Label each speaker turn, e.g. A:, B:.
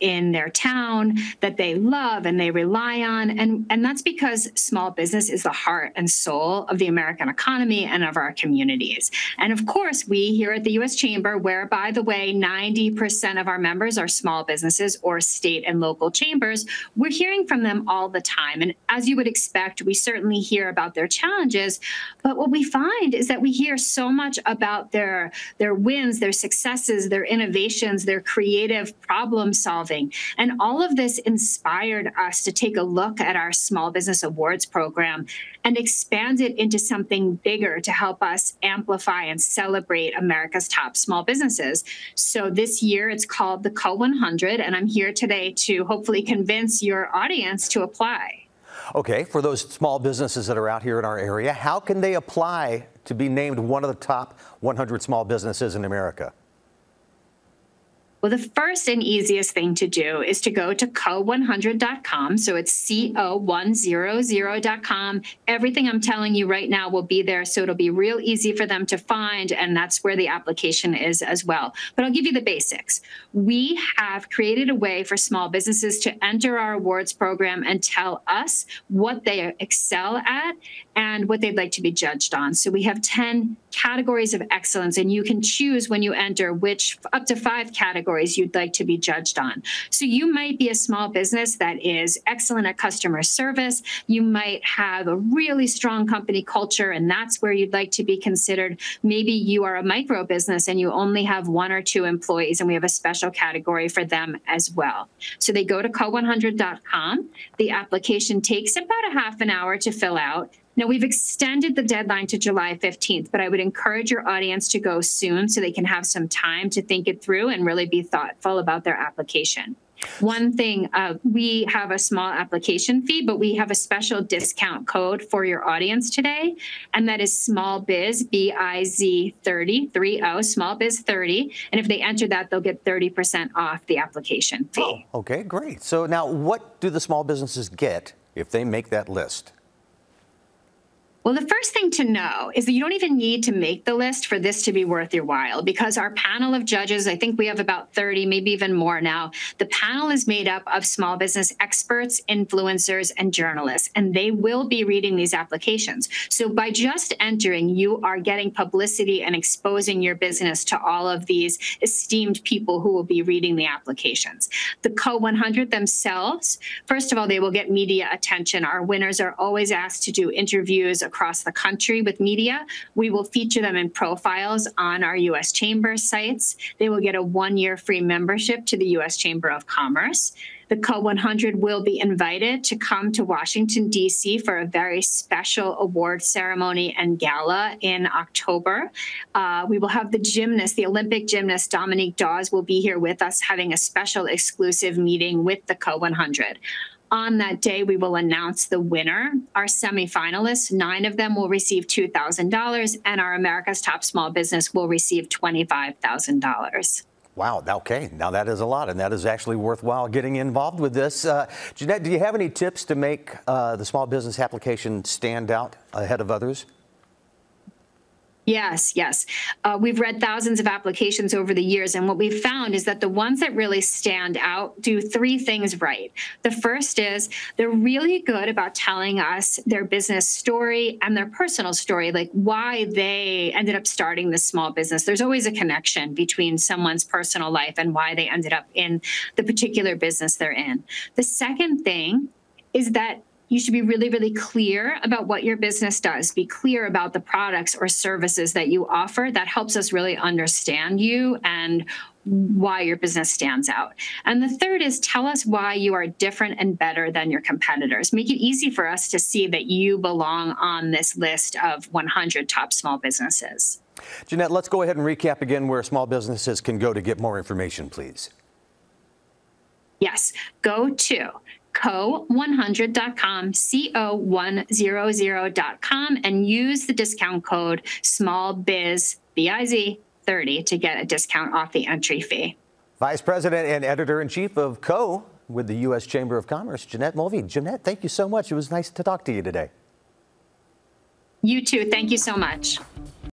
A: in their town that they love and they rely on and and that's because small business is the heart and soul of the American economy and of our communities. And of course, we here at the US Chamber where by the way 90% of our members are small businesses or state and local chambers, we're hearing from them all the time. And as you would expect, we certainly hear about their challenges, but what we find is that we hear so much about their their wins, their successes, their innovations, their creative problems solving. And all of this inspired us to take a look at our Small Business Awards program and expand it into something bigger to help us amplify and celebrate America's top small businesses. So this year it's called the Co 100, and I'm here today to hopefully convince your audience to apply.
B: Okay, for those small businesses that are out here in our area, how can they apply to be named one of the top 100 small businesses in America?
A: Well, the first and easiest thing to do is to go to co100.com. So it's co100.com. Everything I'm telling you right now will be there. So it'll be real easy for them to find. And that's where the application is as well. But I'll give you the basics. We have created a way for small businesses to enter our awards program and tell us what they excel at and what they'd like to be judged on. So we have 10 categories of excellence, and you can choose when you enter which up to five categories categories you'd like to be judged on. So you might be a small business that is excellent at customer service. You might have a really strong company culture, and that's where you'd like to be considered. Maybe you are a micro business and you only have one or two employees, and we have a special category for them as well. So they go to co100.com. The application takes about a half an hour to fill out. Now, we've extended the deadline to July 15th, but I would encourage your audience to go soon so they can have some time to think it through and really be thoughtful about their application. One thing, uh, we have a small application fee, but we have a special discount code for your audience today, and that is small biz, B I Z 30, 30, small biz 30. And if they enter that, they'll get 30% off the application fee.
B: Oh, okay, great. So now what do the small businesses get if they make that list?
A: Well, the first thing to know is that you don't even need to make the list for this to be worth your while because our panel of judges, I think we have about 30, maybe even more now. The panel is made up of small business experts, influencers, and journalists, and they will be reading these applications. So by just entering, you are getting publicity and exposing your business to all of these esteemed people who will be reading the applications. The Co 100 themselves, first of all, they will get media attention. Our winners are always asked to do interviews across the country with media. We will feature them in profiles on our U.S. Chamber sites. They will get a one year free membership to the U.S. Chamber of Commerce. The Co 100 will be invited to come to Washington, D.C. for a very special award ceremony and gala in October. Uh, we will have the gymnast, the Olympic gymnast Dominique Dawes, will be here with us having a special exclusive meeting with the Co 100. On that day, we will announce the winner. Our semifinalists, nine of them will receive $2,000, and our America's Top Small Business will receive $25,000.
B: Wow, okay, now that is a lot, and that is actually worthwhile getting involved with this. Uh, Jeanette, do you have any tips to make uh, the small business application stand out ahead of others?
A: Yes, yes. Uh, we've read thousands of applications over the years, and what we've found is that the ones that really stand out do three things right. The first is they're really good about telling us their business story and their personal story, like why they ended up starting this small business. There's always a connection between someone's personal life and why they ended up in the particular business they're in. The second thing is that you should be really, really clear about what your business does. Be clear about the products or services that you offer. That helps us really understand you and why your business stands out. And the third is tell us why you are different and better than your competitors. Make it easy for us to see that you belong on this list of 100 top small businesses.
B: Jeanette, let's go ahead and recap again where small businesses can go to get more information, please.
A: Yes, go to co100.com, co100.com, and use the discount code SMALLBIZ, B-I-Z, 30 to get a discount off the entry fee.
B: Vice President and Editor-in-Chief of CO with the U.S. Chamber of Commerce, Jeanette Mulvey. Jeanette, thank you so much. It was nice to talk to you today.
A: You too. Thank you so much.